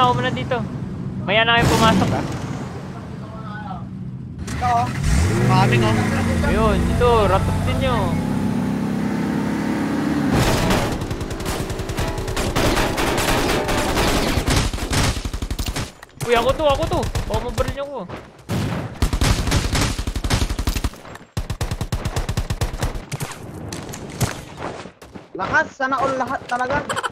dito, ako muna dito. Maya na kayo pumasok ah. Ito, oh. Maraming, oh. Ayun, dito, ratutin nyo. Uy, ako to, ako to. Baka mabaril niyo ko. Lakas, sana all lahat talaga.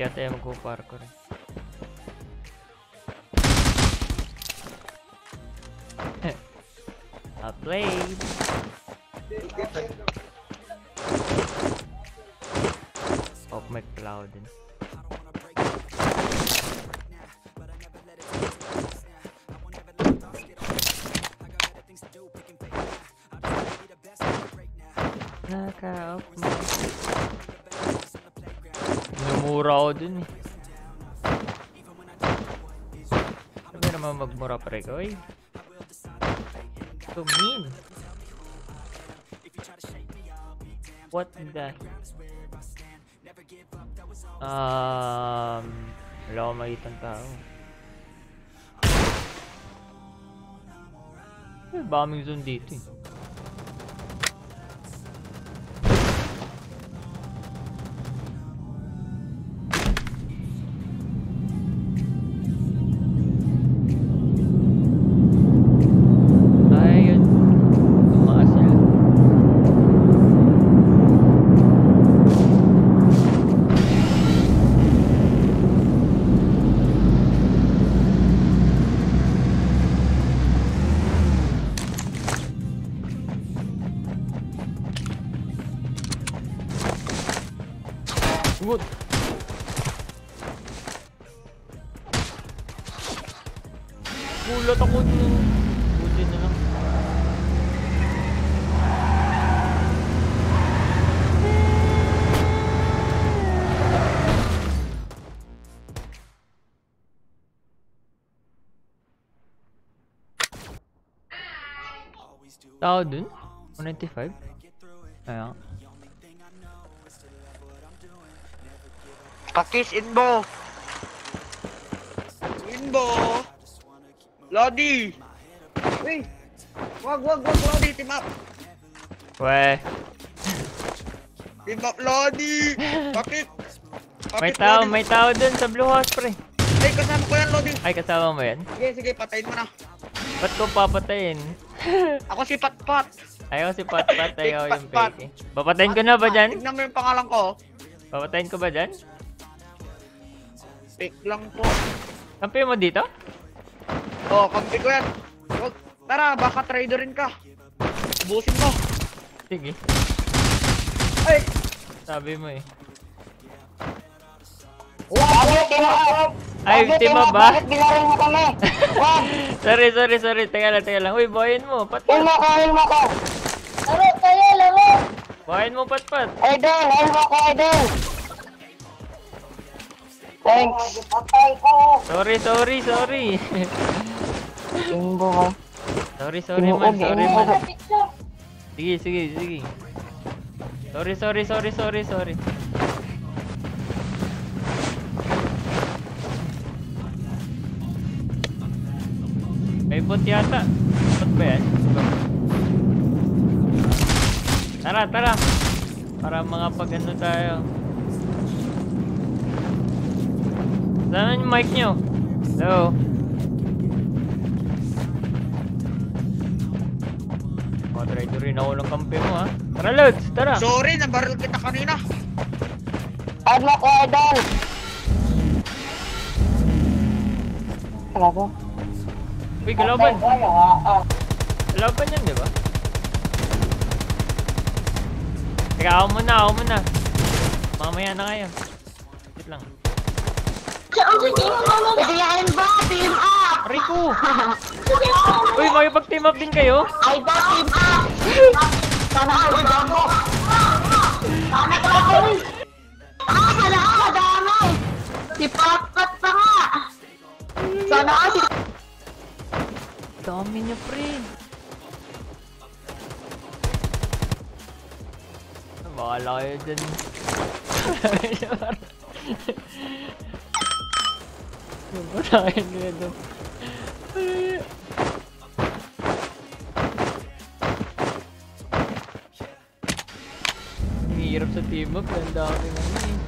Di ata yung magpo-parkour. eh. I played. Pop McCloud din. Minumura ako dun eh. Sabi naman magmura pre ko eh. So mean. What the Um, wala akong makitang tao. Eh, bombing zone dito eh. Gulat ako dun. Buti na lang. Tao dun? 195? Ayan. Pakis inbo. Inbo. Lodi. Uy. Wag, wag, wag, Lodi. Team up. Weh, Team up, Lodi. Pakit. may tao, Lodi. may tao dun sa Blue House, pre. Ay, kasama ko yan, Lodi. Ay, kasama mo yan? Sige, sige, patayin mo na. Ba't ko papatayin? Ako si Patpat. Ayaw si Patpat, ayaw yung Pat-pat. Peke. Papatayin ko na ba dyan? Tignan mo yung pangalan ko. Papatayin ko ba dyan? Fake lang po. Kampi mo dito? Oh, kampi ko yan. Wag. Tara, baka traderin ka. Busin mo. Sige, Ay! sabi mo eh. Bakit tinawag? Ay, tinawag? ba? Bakit binaril mo kami? Wag! sorry, sorry, sorry. Teka lang, teka lang. Uy, buhayin mo. Patpat. mo ko, heal mo ko! Laro tayo, laro! Buhayin mo, Patpat. Idol, heal mo ko, idol! Thanks! Patay ko! Sorry, sorry, sorry. Kimbo. Sorry, sorry man, sorry man. Sige, sige, sige. Sorry, sorry, sorry, sorry, sorry. May bot yata. Bot ba yan? Tara, tara. Para mga pag-ano tayo. Saan yung mic nyo? Hello? Oh, try to rin ako ng kampi mo ha. Tara, Lods! Tara! Sorry, nabaril kita kanina. Add mo ko, idol. Talaga? Uy, kalaban! Ay, ah, ah. Kalaban yan, di ba? Teka, ako muna, ako muna. Mamaya na kayo. Wait lang. Bigyan ba? Team up! Rico! Uy, makipag-team up din kayo? Idol, team up! Sana ako, damo! Sana ako! Ah, sana ako, damo! Si Papat pa nga! Sana ako, si... Dami niya, pre. Bahala kayo dyan. Murahin nyo doon. Ang hirap sa team up. Ang dami ano eh.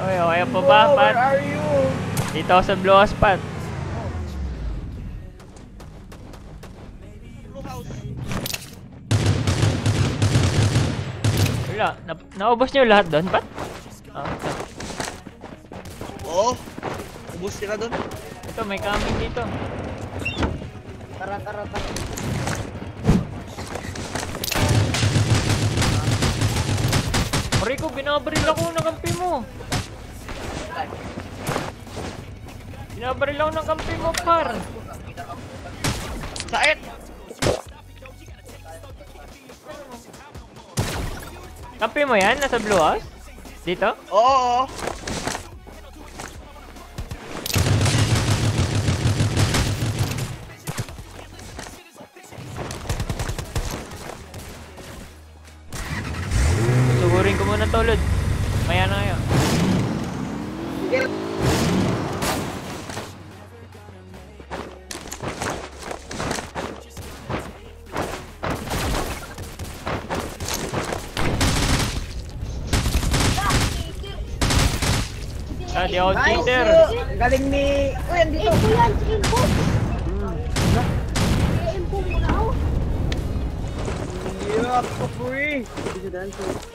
Oy, okay pa ba, Pat? where are you? Dito ako sa Blue House, Pat. Wala, na naubos niyo lahat doon, Pat? Ah. Oo. Ubus sila doon. ito, may coming dito. Tara, tara, tara. Rico, binabaril ako ng kampi mo. Binabaril ako ng kampi mo, par. Sait! Kampi mo yan? Nasa Blue House? Dito? Oo, oo. Sugurin ko muna to, Lod. Maya na kayo. Ah, di ako cheater. Galing ni... Uy, andito. Ito yan, Yeah, ako free.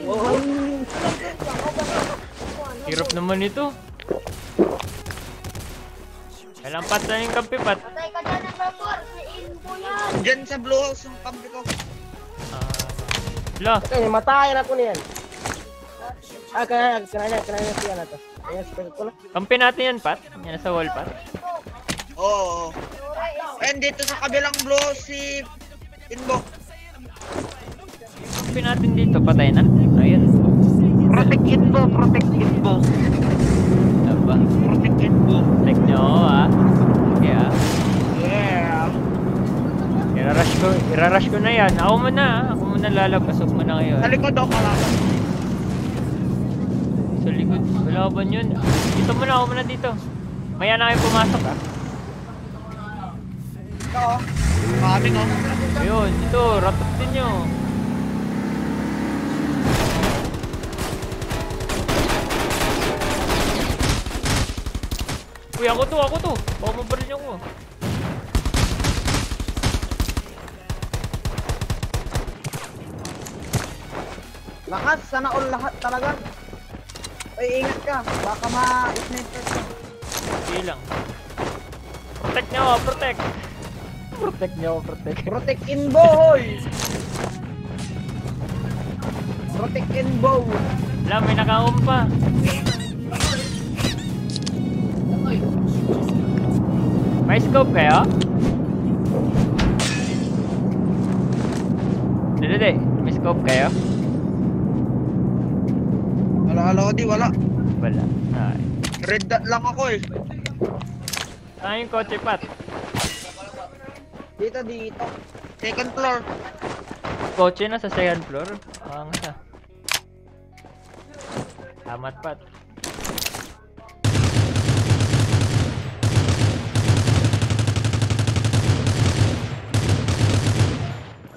Oo. Hirap naman ito. Kailang pat na yung kampi, pat. Patay ka dyan ng report, si Info yan! Diyan sa blue house yung kampi ko. Ah, Wala. Okay, matayan ako niyan. Ah, kanaya, kanaya, kanaya siya na to. Kampi natin yan, pat. Yan sa wall, pat. Oo. And dito sa kabilang blue house si Inbo. Kampi natin dito, patay na. Ayun. Protect Inbo, protect Inbo. Aba. Protect Inbo. Check nyo ako, ah. Okay, ah. Yeah. Irarush ko, irarush ko na yan. Ako muna, ah. Ako muna lalabasok muna kayo. Sa ah. likod ako kalaban. Sa likod. Wala ba yun? Dito muna, ako muna dito. Maya na kayo pumasok, ah. Ito oh. Kaming oh. Ayun, dito. Ratutin nyo. Uy, ako to, ako to. Baka mabaril niyo ako. Lakas, sana all lahat talaga. Ay, ingat ka. Baka ma-sniper ka. Sige lang. Protect niyo ako, protect. Protect niyo ako, protect. Protect Info, hoy! Protect Info. Wala, may nakaum May scope kayo? Dili, dili. May scope kayo? Wala, wala, di wala. Wala. Ay. Red dot lang ako eh. Saan yung kotse, Pat? Dito, dito. Second floor. Kotse na sa second floor? Ah, nga. Tamat pat.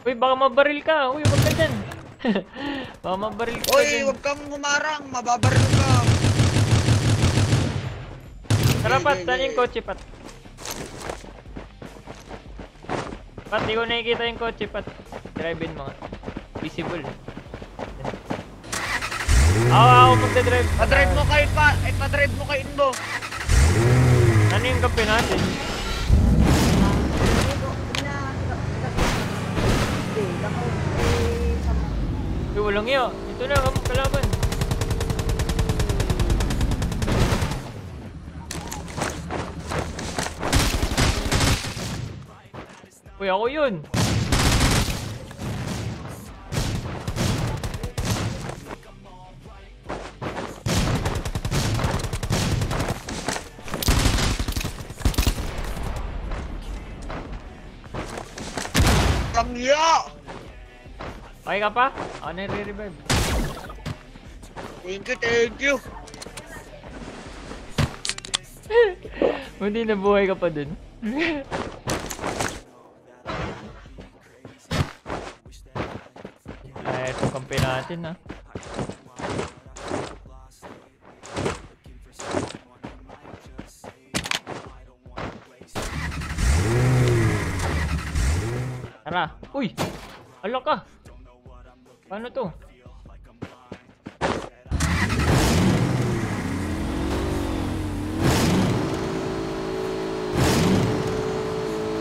Uy, baka mabaril ka. Uy, wag ka dyan. baka mabaril ka Oy, dyan. wag kang humarang, mababaril ka. Tara, Pat. Saan yung kotse, Pat? Pat, di ko nakikita yung kotse, Pat. Drive-in mo nga. Visible. Ako, ako magdadrive. Pa-drive mo kay pa, eh pa-drive mo kay Inbo. Ano yung kape natin? Uy, walang. Ito na, kam- kalaban. Uy, ako yun. Okay ka pa? Ako na re-revive. Thank you, thank you. Hindi nabuhay ka pa dun. Ay, ito kampi natin ah. Tara. Uy! Ala ka! Paano to?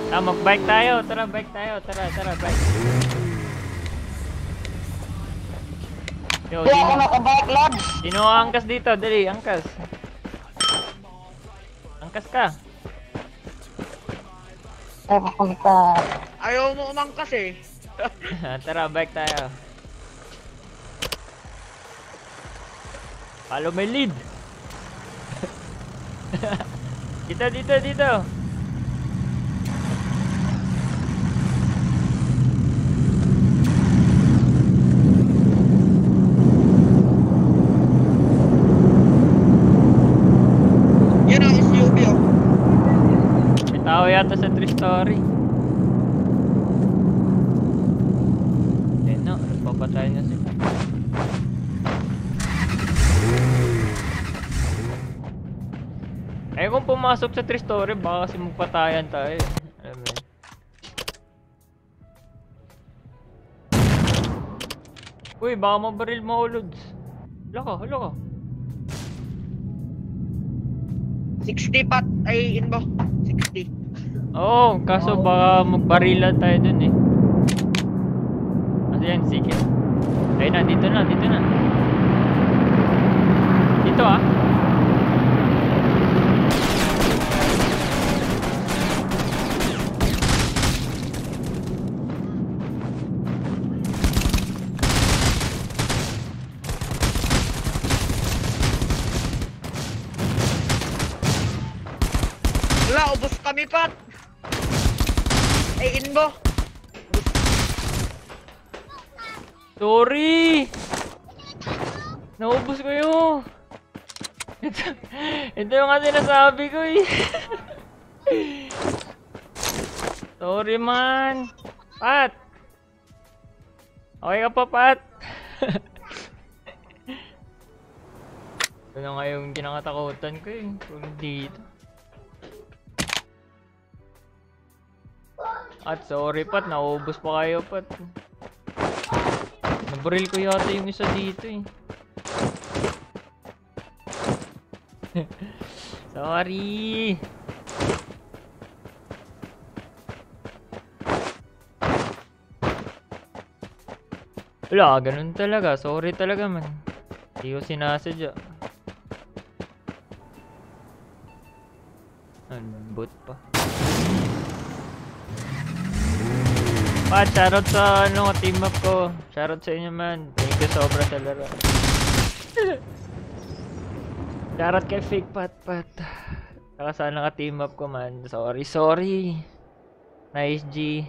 Ah, mag-bike tayo. Tara, bike tayo. Tara, tara, bike. Yo, Di ako nakabike, Lord. sino ang angkas dito? Dali, angkas. Angkas ka. Nakapunta. Ayaw mo umangkas eh. tara, bike tayo. Follow my lead. dito, dito, dito. Yan ang SUV oh. May tao yata sa tree story. Ayun na, nagpapatay na sila. Eh kung pumasok sa tree story, baka kasi magpatayan tayo. Alam mo yun. Uy, baka mabaril mo, Lods. Hala ka, hala ka. 60 pat, ay Inbo. 60. Oo, kaso baka magbarilan tayo dun eh. Ano yan, sige. Ayun na, dito na, dito na. Dito ah. Wala, ubos kami pat. Ay Inbo. Sorry! Naubos ko yun. Ito, ito yung nga sinasabi ko eh. Sorry man. Pat! Okay ka pa, Pat? Ito na nga yung kinakatakutan ko eh. Kung dito. At sorry, Pat. Naubos pa kayo, Pat. Nabaril ko yata yung isa dito eh. Sorry. Wala, ganun talaga. Sorry talaga man. Hindi ko sinasadya. Ano, bot pa. Pat, shoutout sa ano, team up ko. Shoutout sa inyo man. Thank you sobra sa laro. shoutout kay Fake Pat Pat. Saka sana ka team up ko man. Sorry, sorry. Nice G.